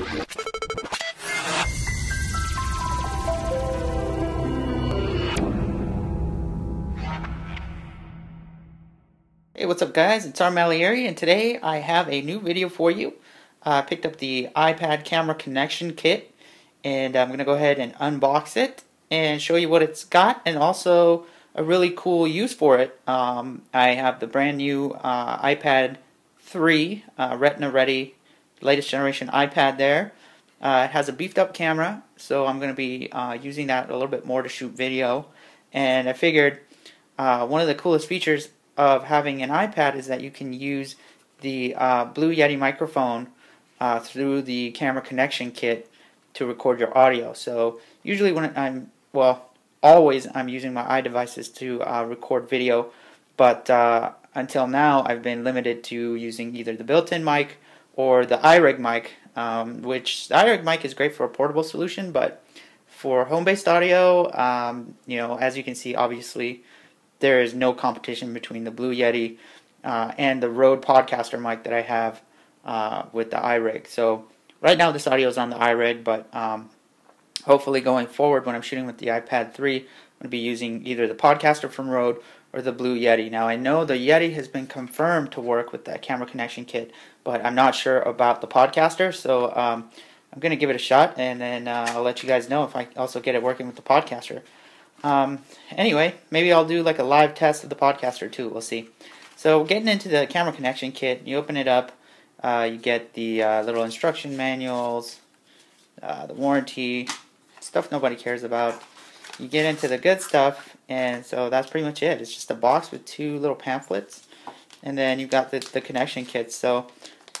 Hey, what's up guys? It's R Malayeri and today I have a new video for you. Uh, I picked up the iPad camera connection kit and I'm going to go ahead and unbox it and show you what it's got and also a really cool use for it. Um, I have the brand new uh, iPad 3 uh, Retina Ready latest generation iPad there. Uh, it has a beefed up camera so I'm going to be uh, using that a little bit more to shoot video and I figured uh, one of the coolest features of having an iPad is that you can use the uh, Blue Yeti microphone uh, through the camera connection kit to record your audio. So usually when I'm, well, always I'm using my iDevices to uh, record video, but until now I've been limited to using either the built-in mic or the iRig mic, um, which the iRig mic is great for a portable solution, but for home-based audio, um, you know, as you can see, obviously, there is no competition between the Blue Yeti uh, and the Rode Podcaster mic that I have uh, with the iRig. So right now this audio is on the iRig, but um, hopefully going forward when I'm shooting with the iPad 3, I'm going to be using either the Podcaster from Rode or the Blue Yeti. Now I know the Yeti has been confirmed to work with that camera connection kit, but I'm not sure about the Podcaster, so um, I'm going to give it a shot, and then uh, I'll let you guys know if I also get it working with the Podcaster. Um, anyway, maybe I'll do like a live test of the podcaster too. We'll see. So getting into the camera connection kit, you open it up. Uh, you get the uh, little instruction manuals, uh, the warranty, stuff nobody cares about. You get into the good stuff, and so that's pretty much it. It's just a box with two little pamphlets, and then you've got the, the connection kits. So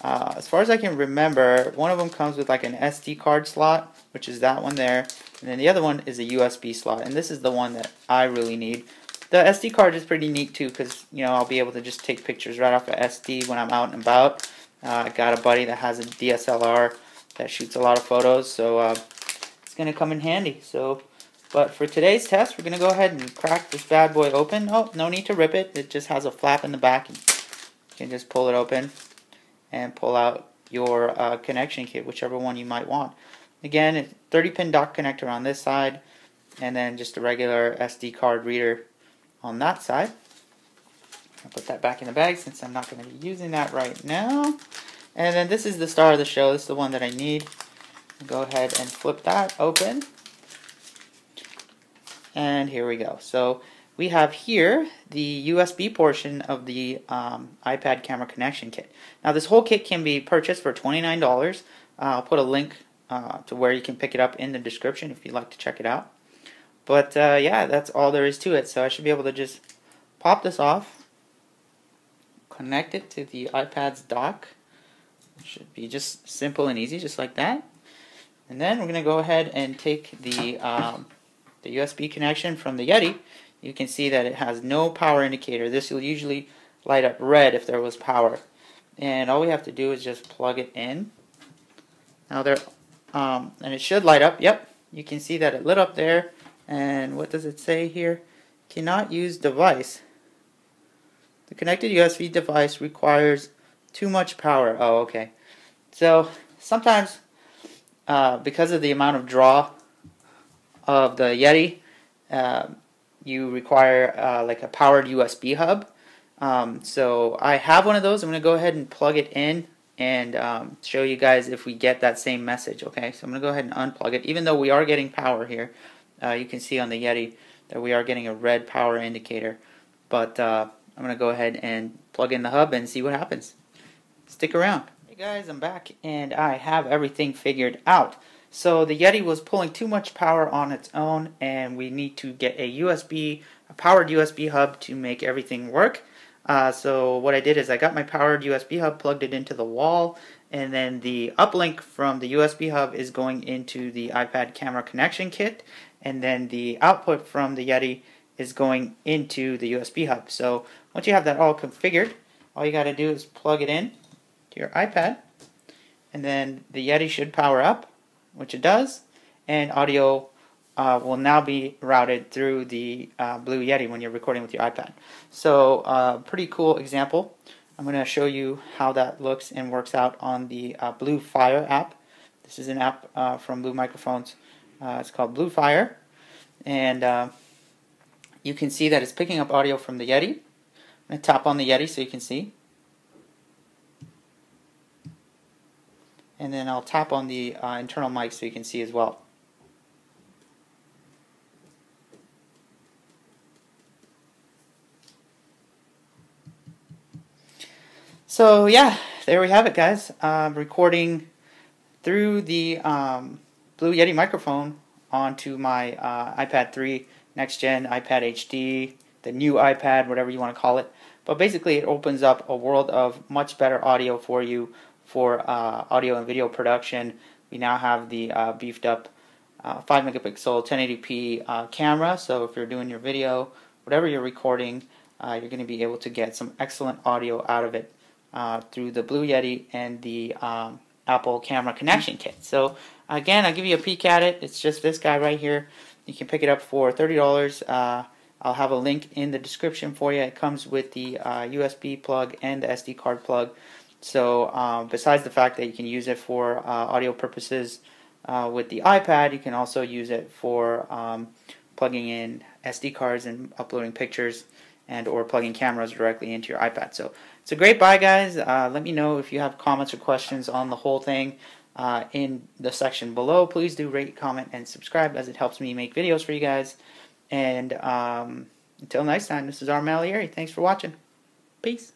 uh, as far as I can remember, one of them comes with like an SD card slot, which is that one there, and then the other one is a USB slot, and this is the one that I really need. The SD card is pretty neat too, because you know I'll be able to just take pictures right off of SD when I'm out and about. Uh, I got a buddy that has a DSLR that shoots a lot of photos, so uh, it's gonna come in handy. So, but for today's test, we're gonna go ahead and crack this bad boy open. Oh, no need to rip it; it just has a flap in the back. You can just pull it open and pull out your uh, connection kit, whichever one you might want. Again, 30 pin dock connector on this side, and then just a regular SD card reader on that side. I'll put that back in the bag since I'm not going to be using that right now. And then this is the star of the show. This is the one that I need. Go ahead and flip that open. And here we go. So we have here the USB portion of the um, iPad camera connection kit. Now this whole kit can be purchased for $29. Uh, I'll put a link uh, to where you can pick it up in the description if you'd like to check it out. But uh, yeah, that's all there is to it. So I should be able to just pop this off, connect it to the iPad's dock. It should be just simple and easy, just like that. And then we're going to go ahead and take the, um, the USB connection from the Yeti you can see that it has no power indicator. This will usually light up red if there was power. And all we have to do is just plug it in. Now there, um, and it should light up. Yep, you can see that it lit up there. And what does it say here? Cannot use device. The connected USB device requires too much power. Oh, okay. So sometimes, uh, because of the amount of draw of the Yeti, uh, you require uh, like a powered USB hub. Um, so I have one of those. I'm going to go ahead and plug it in and um, show you guys if we get that same message. Okay, so I'm going to go ahead and unplug it. Even though we are getting power here, uh, you can see on the Yeti that we are getting a red power indicator. But uh, I'm going to go ahead and plug in the hub and see what happens. Stick around. Hey guys, I'm back and I have everything figured out. So the Yeti was pulling too much power on its own and we need to get a USB, a powered USB hub to make everything work. Uh, so what I did is I got my powered USB hub, plugged it into the wall, and then the uplink from the USB hub is going into the iPad camera connection kit, and then the output from the Yeti is going into the USB hub. So once you have that all configured, all you got to do is plug it in to your iPad, and then the Yeti should power up which it does, and audio uh, will now be routed through the uh, Blue Yeti when you're recording with your iPad. So, uh, pretty cool example. I'm going to show you how that looks and works out on the uh, Blue Fire app. This is an app uh, from Blue Microphones. Uh, it's called Blue Fire, and you can see that it's picking up audio from the Yeti. I'm going to tap on the Yeti so you can see. And then I'll tap on the uh, internal mic so you can see as well. So yeah, there we have it, guys. I'm recording through the um, Blue Yeti microphone onto my uh, iPad 3 next gen, iPad HD, the new iPad, whatever you want to call it. But basically, it opens up a world of much better audio for you for uh, audio and video production. We now have the uh, beefed up uh, 5 megapixel 1080p uh, camera, so if you're doing your video, whatever you're recording, uh, you're going to be able to get some excellent audio out of it uh, through the Blue Yeti and the um, Apple Camera Connection Kit. So again, I'll give you a peek at it. It's just this guy right here. You can pick it up for $30. Uh, I'll have a link in the description for you. It comes with the USB plug and the SD card plug. So um, besides the fact that you can use it for uh, audio purposes uh, with the iPad, you can also use it for um, plugging in SD cards and uploading pictures and or plugging cameras directly into your iPad. So it's a great buy, guys. Uh, let me know if you have comments or questions on the whole thing uh, in the section below. Please do rate, comment, and subscribe as it helps me make videos for you guys. And um, until next time, this is R. Thanks for watching. Peace.